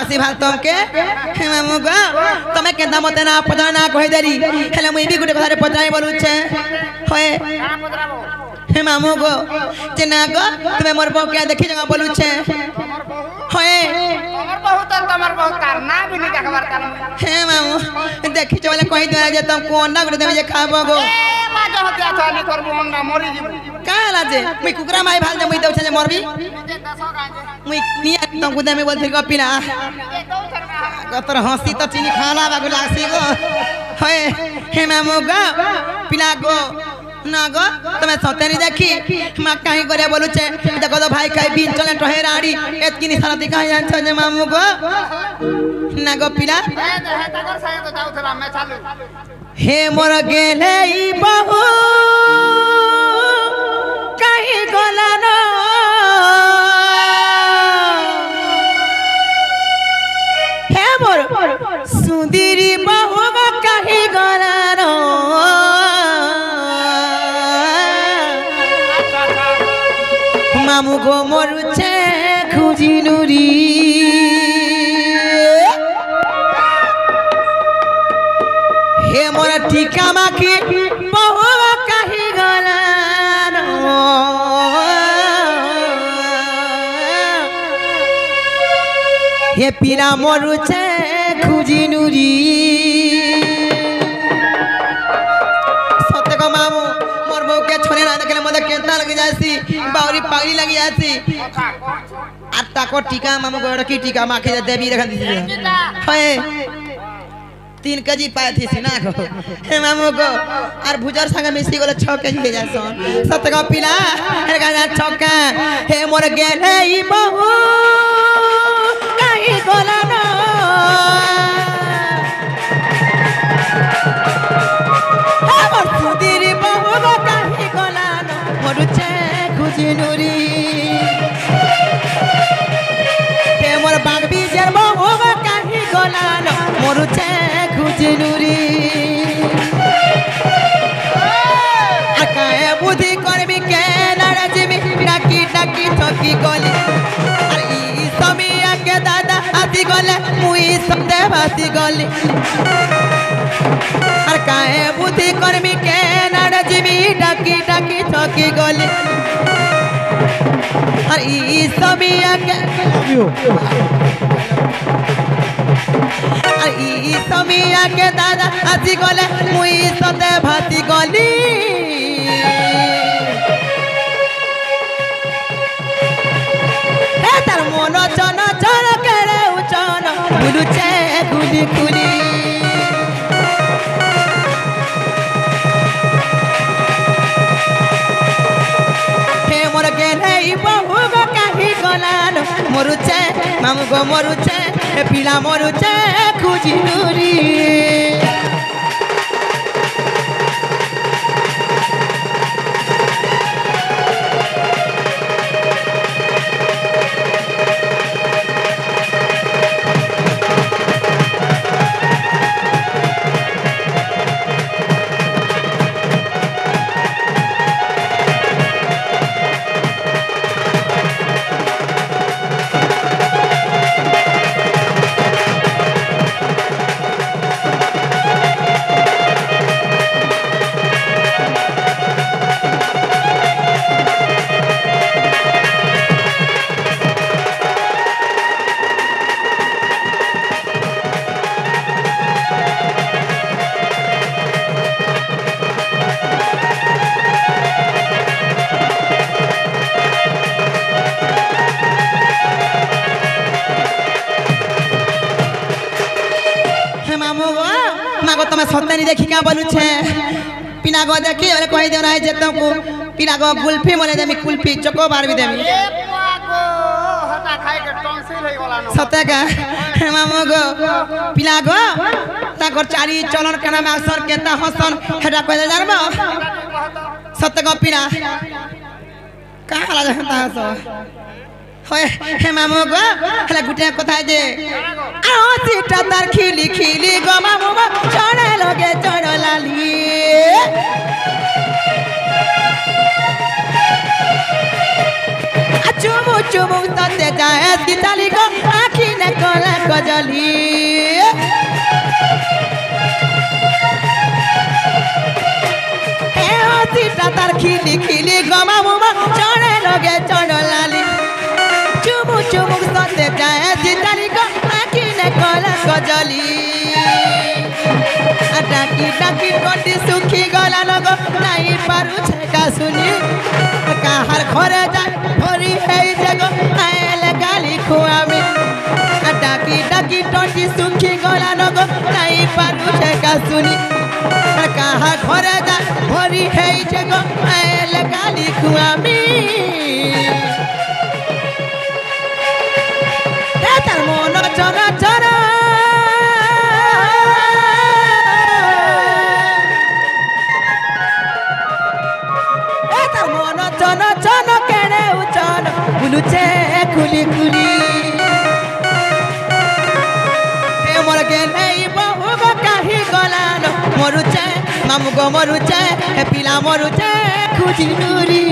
আসি হে মামু গো তুমি কেন্দা মতে না পচা না কই দেরি। হেলে মুই বি গোটে কথা পচাই বলুছে হয়। ହେ ମାମୁଁ ଗୋ ଯେ ନା ଗୋ ତୁମେ ମୋର ବୋଉ କେ ଦେଖି ଜଗା ବୋଲୁଛେ ହଏ ହେ ମାମୁଁ ଦେଖିଛ ବୋଲେ କହିଦେଲା ଯେ ତମକୁ ଅଣ୍ଡା ଗୋଟେ ଦେମି ଯେ ଖାଇବ ଗୋ କାଁ ହେଲା ଯେ ମୁଇଁ କୁକୁରା ମାଇ ଭାଲ ମୁଇଁ ଦଉଛେ ଯେ ମରବି ମୁଇଁ ନିଆ ତମକୁ ଦେମି ବୋଲିଥିଲି ଗପିଲା ତୋର ହସି ତ ଚିନି ଖାନା ବାଗୁ ଲାଗ୍ସି ଗୋ ହଏ ହେ ମାମୁଁ ଗୋ ପିଲା ଗୋ না গো, তুমি সতেনি দেখি। মা কাহি করে বলুছে দেখো তো ভাই খাই বিন চলে টহে রাড়ি। এতকি নিশানাতি কাহি আনছ যে মামু গো। না গো পিলা। হে মোর গেলে বহু, কাহি গলানো হে মোর সুদিরি বহু কাহি গলানো গো মরুছে খুঁজি নুরি হে মোর টিকা মাখি, বহু কাহি গলান হে পিরা মরুছে খুঁজি নুরি সত্য গো মামু, মোর বউকে ছড়ে না দেখলে মধ্যে কেন্তা লাগি যাসি পাগড়ি পাগড়ি লাগিয়ে আছি। আর তাকো টিকা মামু গোড়া কি টিকা? মাখি দেবী রেখা দিছি হ্যাঁ।, হ্যাঁ। তিন কেজি পাইছি না গো। হে মামু গো আর ভুজার সঙ্গে মিশি গলে ছ কেজি হয়ে যাস সত গো পিলা হে গানা ছকা হে মোর গেলে ই বহু কাহি গোলা না খুঁজি নুরি আকায়ে বুদ্ধি করবি কে নাড়া জিবি ডাকি ডাকি ঠকি গলি। আর ই সমিয়াকে দাদা হাতি গলে, মুই সন্দে ভাতি গলি। আর কায়ে বুদ্ধি করবি কে নাড়া জিবি ডাকি ডাকি ঠকি গলি। আর ই সমিয়াকে আর ই দাদা হাতি গলে মুই সন্দে ভাতি গলি। তার মন চন চন কেড়ে উচন বুলুছে গুলি গুলি। মোর গেলে বহু কাহি গলান মরুছে মামু গো মরুছে হে পিলা মরুছে খুঁজি ତମେ ଦେଖିକା ବୋଲୁଛେ ପିନାଗ ଦେଖି ବୋଲେ କହିଦେଉ ନାହିଁ ଯେ ତମକୁ ପିନାଗ କୁଲ୍ଫି ମନେ ଦେମି କୁଲ୍ଫି ଚକୋବାର ବି ଦେମି ସତେ କା ମାମୁ ଗୋ ପିଲା ଗ ତାଙ୍କର ଚାରି ଚଲନ କେନା ମାସନ କେନ୍ତା ହସନ ହେଟା କହିଲେ ଜାଣିବ ସତେ ଗୋ ପିଲା କାଁ ହେଲା ହେନ୍ତା ହସ ହଏ ହେ ମାମୁ ଗୋ ହେଲେ ଗୋଟିଏ କଥା ଯେ আছিটা তার খিলি খিলি গো মামু চড়ে লগে চড় লালি। চুমু চুমু সতে যায় গীতালি গো আখি নে কলা কজলি এ তার খিলি খিলি গমা মুমা চড়ে লগে চড় লালি। চুমু চুমু সতে যায় কজলি ডাকি ডাকি কটি সুখী গলা নগ, নাই পারুছে কা শুনি। কাহার ঘরে যায় ভরি হেই দেগ আইলে গালি খুয়ামি ডাকি ডাকি কটি সুখী গলা নগ, নাই পারুছে কা শুনি। কাহার ঘরে যায় ভরি হেই দেগ আইলে গালি খুয়ামি তার মন চরা চরা বুলুছে কুলি কুলি মর মোর গেলে বহু গো কাহি গলান মরুচে, মামু গো মরুছে হে পিলা মরুচে, খুঁজি নুরি।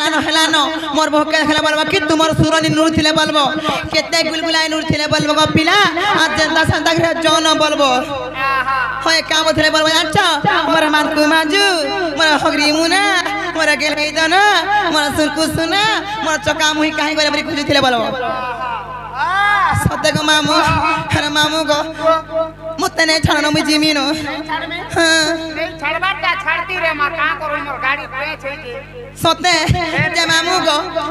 চাহালানো হেলানো মোর ভকে খেলে বলব কি তোমার সুরনি নূর থিলে বলব। কেতে গুলগুলাই নূর থিলে বলব গো পিলা আর জেন্দা সান্দা ঘরে জন বলব। হয় কাম থিলে বলব জানছ? মোর মানকু মাজু মোর হগরি মুনা মোর গেলে দনা মোর সুরকু সুনা মোর চকা মুহি কাহি করে বলি খুঁজু থিলে বলব। সতে গো মামু হ্যাঁ মামু গো।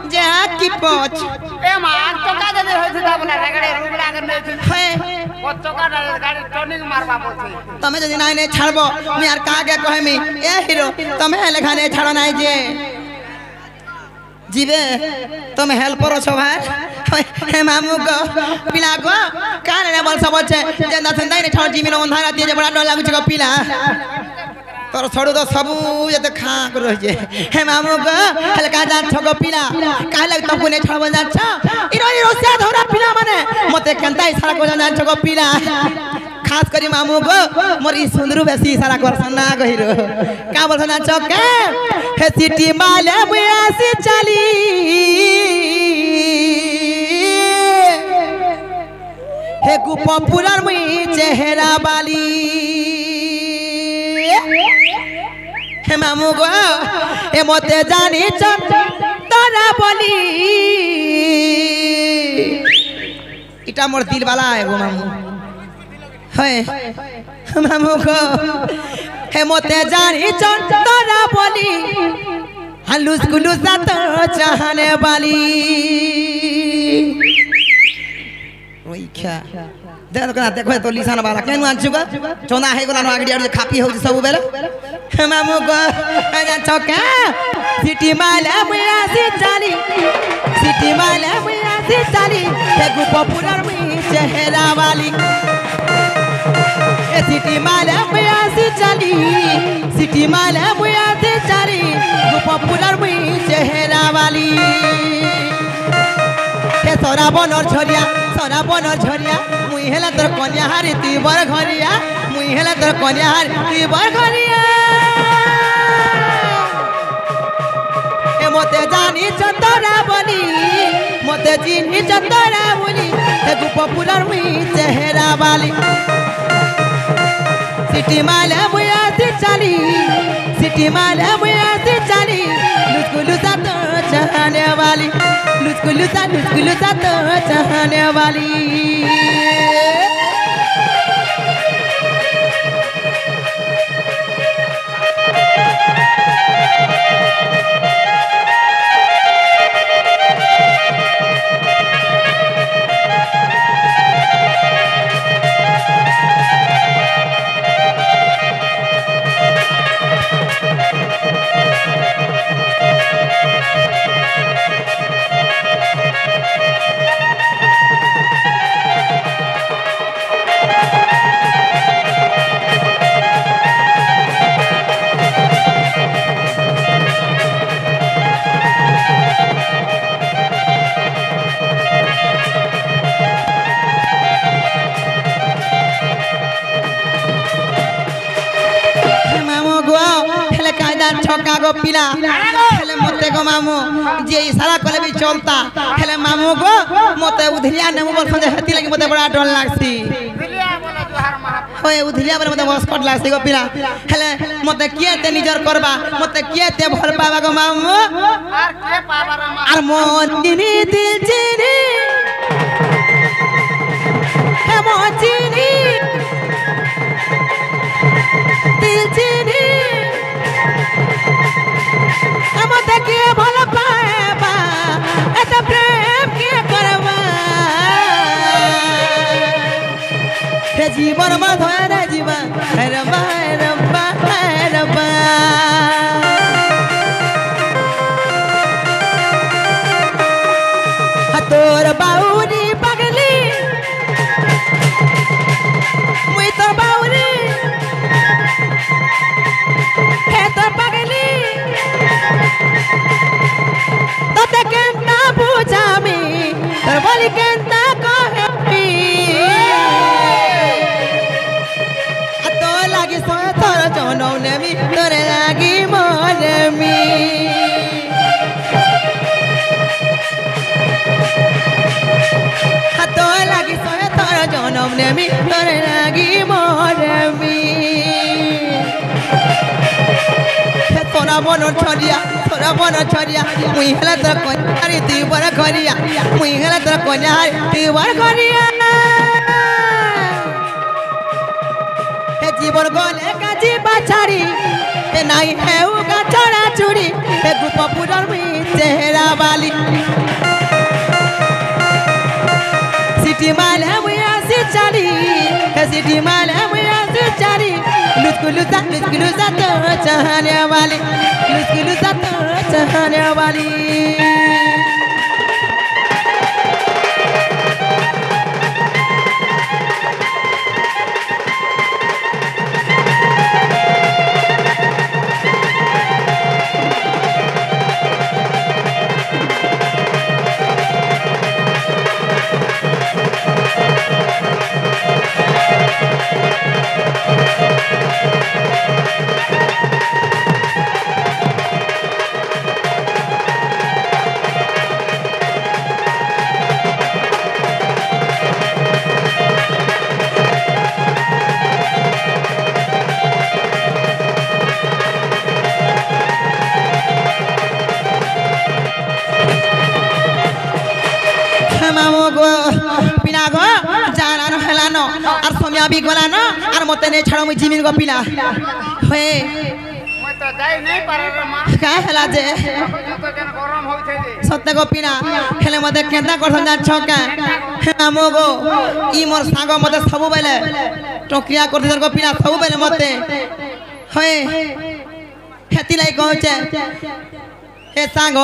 যে। কি পচ। এ মা চকা যদি হইছে তা বলে রেগড়ে রুগড়া করে নেছি। হয়। ও চকা গাড়ি টর্নিং মারবা পছে তুমি যদি নাই নাই ছাড়বো মুই আর কাকে ଯିବେ ତମେ ହେଲ୍ପର ଅଛ ଭାଇ ହେ ମାମୁ ଗ ପିଲା ଗ କାରେ ବଲସ ବଛେ ଯେନ୍ତା ସେନ୍ତା ନେ ଛଡ଼ ଜିମିନ ଅନ୍ଧା ରାତି ଯେ ବଡ଼ା ଡର ଲାଗୁଛି ଗ ପିଲା ତୋର ଛଡ଼ୁ ତ ସବୁ ଯେତେ ଖାଁ କରି ରହିଛେ ହେ ମାମୁ ଗ ହେଲେ କାହା ଜାଣିଛ ଗ ପିଲା କାହା ଲାଗି ତମକୁ ନେ ଛଡ଼ବ ଜାଣିଛ ଇର ଇ ରୋଷିଆ ଧରା ପିଲାମାନେ ମତେ କେନ୍ତା ଇସାରା କରୁଛ ଜାଣିଛ ଗ ପିଲା খাস করি মামু গো, মোর ই সুন্দর বেশি সারা করছন না গহিরো। কা বলছ না, চকে, হে সিটি মালে বয়াসি চালি। হে গুপ পুরার মুই চেহারা বালি। হে মামু গো, এ মতে জানি তোরা বলি। এটা মোর দিলবালা এগো মামু। হয়। মামু গো হে মতে জানি তোরা বলি, হালুস গুলুস চাহানে বালি। রইখা দেখো তো লিসান বালা। কেন আনছু গো? চোনা হে গলা আগড়ি আড়ি খাপি হউছি সবু বেলে হে মামু গো জানছ কে? সিটি মালে মুই আসি চালি। সিটি মালে মুই আসি চালি। হে গুপ পুরার মুই চেহারা বালি। সিটি মালে আসি চালি সিটি মালে আসি চালি গুপ পুরার মুই চেহারা বালি হে সরা বনর ঝরিয়া সরা বনর ঝরিয়া মুই হেলা তোর কন্যা হারি তুই বর ঘরিয়া মুই হেলা তোর কন্যা হারি তুই বর ঘরিয়া এ মতে জানি চন্দরা বলি মতে চিনি চন্দরা বলি হে গুপ পুরার মুই চেহারা বালি सिटी माला मुया चाली सिटी माला मुया चाली लुचकुलू सात चाहने वाली लुचकुलू सा लुचकुलू तो चाहने वाली ছকা গো পিলা। হেলে মতে গো মামু যে ইশারা কলে বি চলতা। হেলে মামু গো, মতে উধরিয়া নেমু বলছ যে হেতি লাগি মতে বড় ডর লাগছি। দিলিয়া বলে জোহার মহাপুর হয়ে উধরিয়া বলে মতে বসকট লাগছি গো পিলা। হেলে মতে কিয়ে তে নিজর করবা, মতে কিয়ে তে ভালো পাবা গো মামু। জনম নেমি তোর লাগি মরেমি হে তোরা বন ছড়িয়া, তোরা বন ছড়িয়া, মুই হেলা তোর কন্যারি, তুই বড় করিয়া, মুই হেলা তোর কন্যারি, তুই বড় করিয়া। জীবন গলে কাজি বাছারি, হে নাই হেউ গা ছড়া চুরি, হে গোপপুরর মি চেহারা বালি। शिटी मला मिळाचारी लुचकुलू जात लुचकुलू जात चहाण्यावाली. लुचकुलू जात चहाण्यावाली. নে ছাড়ো মুই জিমিন গো পিলা হয়ে মই তো যাই নাই পারে রে মা কা হেলা যে যত যেন গরম হইছে যে সত্য গো পিনা হেলে মতে কেন্তা করছন যা ছকা মামো গো ই মোর সাঙ্গ মতে সবু বেলে টকিয়া করতে গো পিনা মতে হেতি কহছে হে সাঙ্গ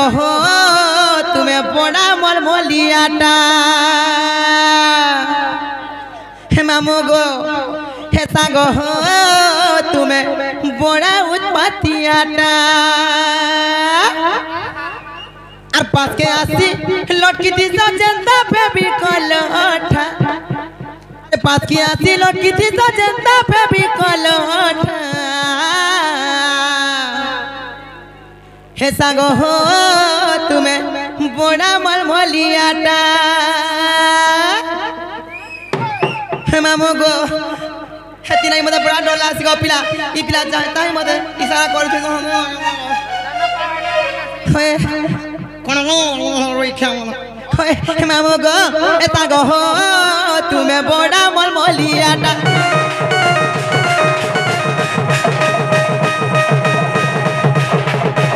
গো হে সাঙ্গ হো তুমি বড়া উৎপাতিয়াটা আর পাশকে আসি, লটকি দিছ জেন্দা ফেবি কলঠা পাশকে আসি, লটকি দিছ জেন্দা ফেবি কলঠা হে সাঙ্গ হো তুমি বড়া মলমলিয়াটা। হে মামু গো হেতি নাই মতে বড়া ডর লাগছে গো পিলা ই পিলা যায় তাই মতে ইশারা করছে গো হয়ে কোন রইখা হয়ে মামু গো এটা গো হো তুমি বড়া মলমলিয়াটা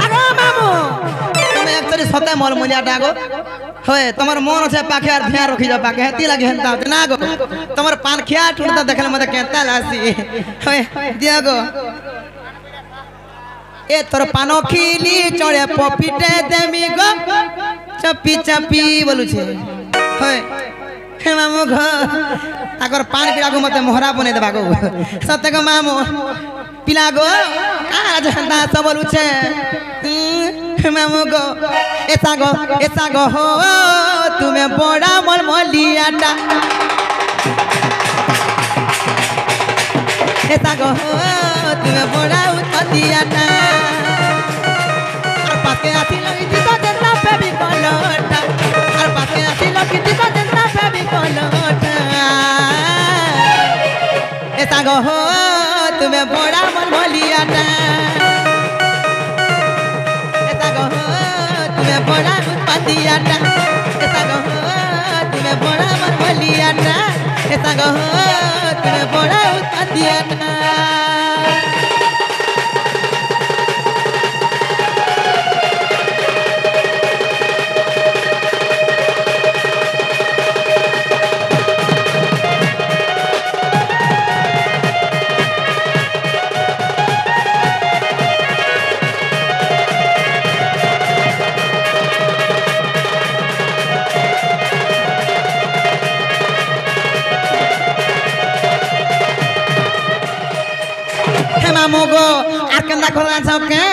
আগো মামু তুমি একচুয়ালি সতে মলমলিয়াটা গো হয়, তোমার মন আছে পাখে আর ধ্যান রখি যাও পাখে। হেতি লাগে হেনতা হতে না গো, তোমার পান খিয়া টুনতা দেখলে মতে কেনতা লাসি হয়, দিয়া গো। এ তোর পান খিলি চড়ে পপিটে দেমি গো। চাপি চাপি বলুছে। হয়, হে মামু ঘ তাকর পান পিলা গো মতে মোহরা বনে দেবা গো। সত্য গো মামু, পিলা গো আজ হেনতা সব বলুছে। হে মামু গো এসা গো এসা গো হো তুমি বড়া মল মলিয়াটা এসা গো হো তুমি বড়া উৎপতিয়াটা পাকে আসিল ইতি তো জেতা পেবি কলটা আর পাকে আসিল ইতি তো জেতা পেবি কলটা এ সাগো হো তুমি বড়া মন বলিয়াটা তুমি বড়া উৎপত্তিয়াটা এ সাগো হো তুমি বড়া মন বলিয়াটা এ সাগো হো তুমি বড়া আর কেন্দা খোলা চকে আর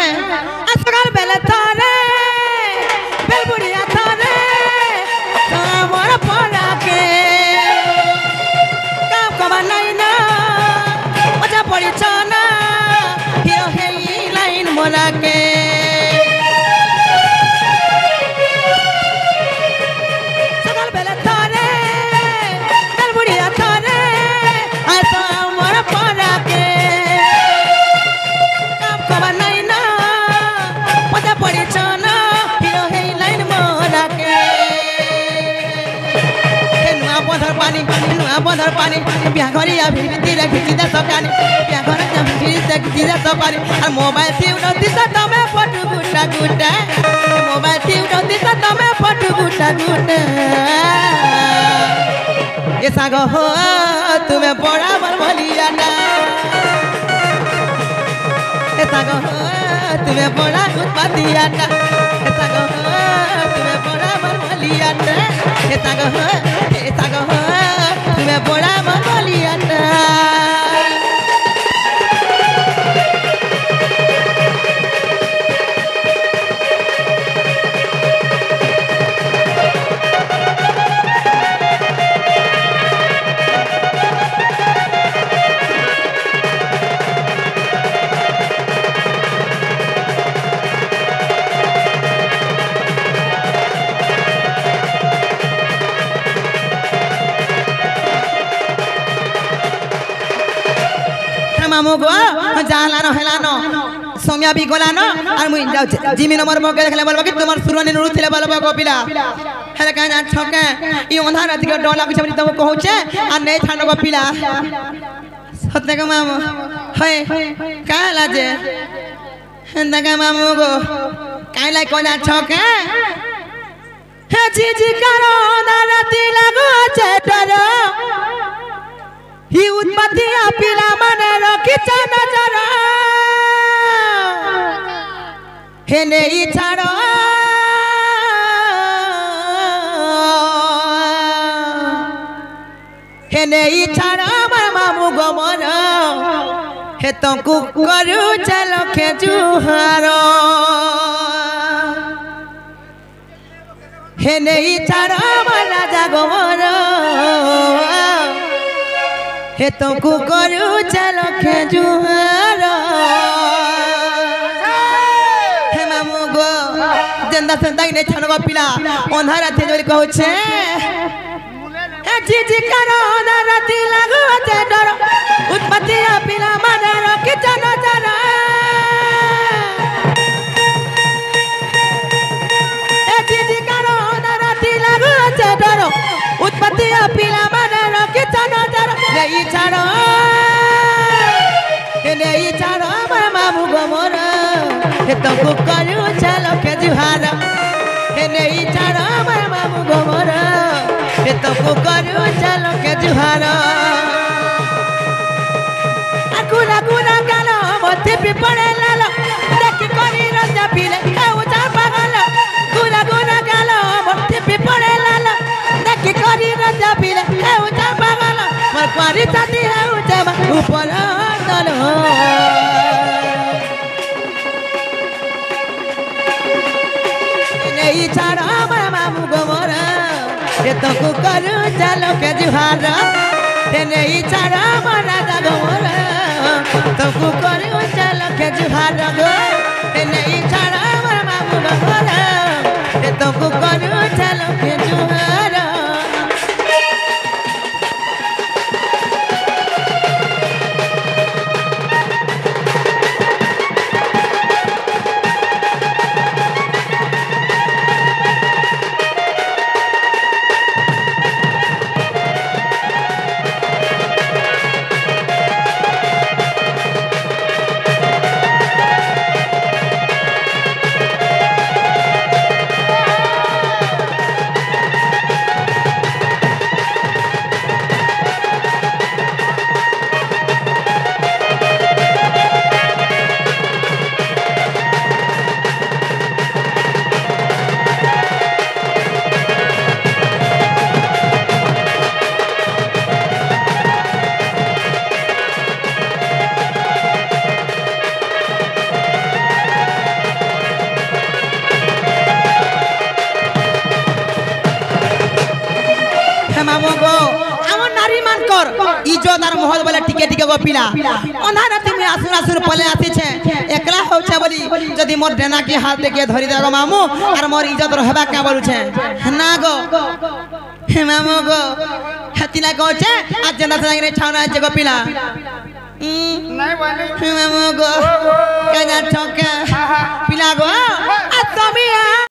পানি বিয়া ঘরিয়া ভিড়তি রাখিছি দে সকানি বিয়া ঘরে ভিড়তি রাখিছি দে সকানি আর মোবাইল থি উঠতি তো তমে ফটো গুটা গুটা মোবাইল থি উঠতি তো তমে ফটো গুটা গুটা এ সাগ হো তুমি বড়া বল বলিয়া না এ সাগ হো তুমি বড়া উৎপাদিয়া না এ সাগ হো তুমি বড়া বল বলিয়া না এ সাগ হো এ সাগ হো তুমি বড়া বল সৌমিয়া বি ন? আর মুই যাও, জিমি নম্বর মকে দেখলে বলব কি, তোমার সুরানি নুরু থিলে বলব কপিলা হেলে কাঁ জান ছকে ই অন্ধার রাতি ডর লাগুছে বলি তোমাকে কহুছে। আর নেই থানো কপিলা সত্য কে মামু। হয় কা লাজে হেন্তা কে মামু গো। কাই লাই কোনা ছকে হে জি জি করো না রাতি লাগুছে ডর। হি উৎপাতিয়া আপিলা মানে রকি রকিছে নজরা। হে নেই ছাড়ো। হে নেই ছাড়ো আমার মামু গমন। হে তো কুকরু চাল খেজুহার হে নেই ছাড়ো আমার রাজা গমন। হে তো কুকরু চাল খেজুহার জেন্দা সেন্দা নেই ছাড়ব পিলা। অন্ধার রাতে যদি কହୁছে হে জিজি কারও রাতি লাগুছে ডর। উৎপত্তি পিলা মানে রখিছ নজর হে জিজি কারও রাতি লাগুছে ডর। উৎপত্তি পিলা মানে রখিছ নজর নেই ছাড়। নেই ছাড় আমার মামু গমর হে তঙ্কু କରୁছে লক্ষে জুহার হে নেই ছাড় আমার মামু তকু করু চালকে জুহার এ নেই ছাড় আমার মোর। তকু করু চালকে জুহার গো। এ নেই ছাড় আমার মামু গোমর তোকে করু চালকে জুহার টিকে টিকে গো পিলা? অন্ধার রাতে মুই আসুন আসুন পলে আসিছে। একলা হচ্ছে বলি যদি মোর ডেনা কি হাত দেখে ধরি দেগো মামু আর মোর ইজ্জত রহবা কা বলুছে? না গো। হে মামু গো। হাতিলা কোচে আজ জেনা সাঙ্গে ছাউনা আছে গো পিলা। মানে। মামু গো। কাজা ঠকা? পিলা গো আর তুমি